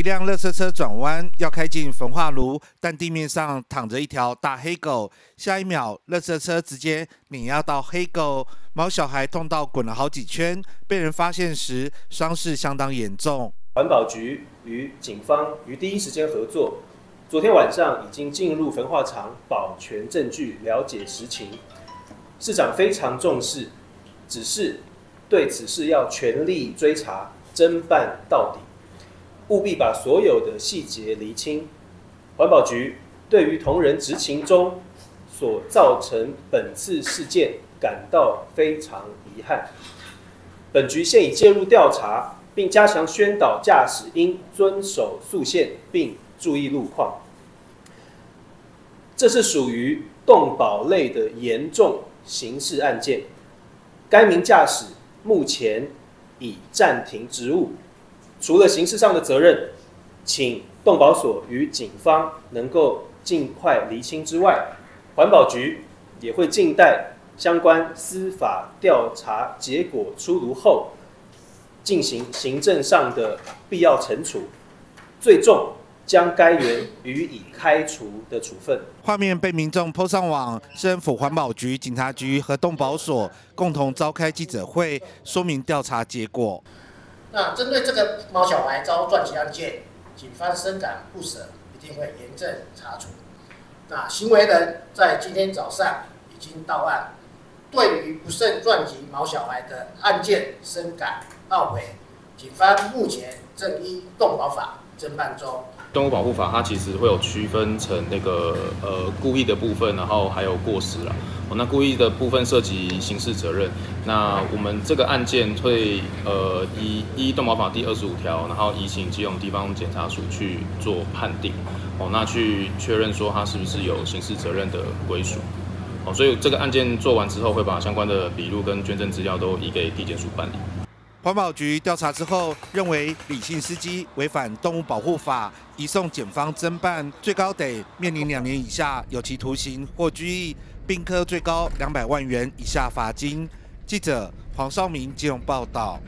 一辆垃圾车转弯要开进焚化炉，但地面上躺着一条大黑狗。下一秒，垃圾车直接碾压到黑狗，毛小孩痛到滚了好几圈。被人发现时，伤势相当严重。环保局与警方于第一时间合作，昨天晚上已经进入焚化厂保全证据，了解实情。市长非常重视，只是对此事要全力追查，侦办到底。务必把所有的细节厘清。环保局对于同仁执勤中所造成本次事件感到非常遗憾。本局现已介入调查，并加强宣导驾驶应遵守速限，并注意路况。这是属于动保类的严重刑事案件。该名驾驶目前已暂停职务。除了刑事上的责任，请动保所与警方能够尽快厘清之外，环保局也会静待相关司法调查结果出炉后，进行行政上的必要惩处，最重将该员予以开除的处分。画面被民众抛上网，市政府环保局、警察局和动保所共同召开记者会，说明调查结果。那针对这个猫小孩遭撞击案件，警方深感不舍，一定会严正查处。那行为人在今天早上已经到案，对于不慎撞击毛小孩的案件深感懊悔。警方目前正依动保法侦办中。动物保护法它其实会有区分成那个呃故意的部分，然后还有过失了。哦，那故意的部分涉及刑事责任。那我们这个案件会呃依依动保法第二十五条，然后移请基隆地方检察署去做判定。哦，那去确认说他是不是有刑事责任的归属。哦，所以这个案件做完之后，会把相关的笔录跟捐赠资料都移给地检署办理。环保局调查之后，认为李姓司机违反动物保护法，移送检方侦办，最高得面临两年以下有期徒刑或拘役，并科最高两百万元以下罚金。记者黄少明金融报道。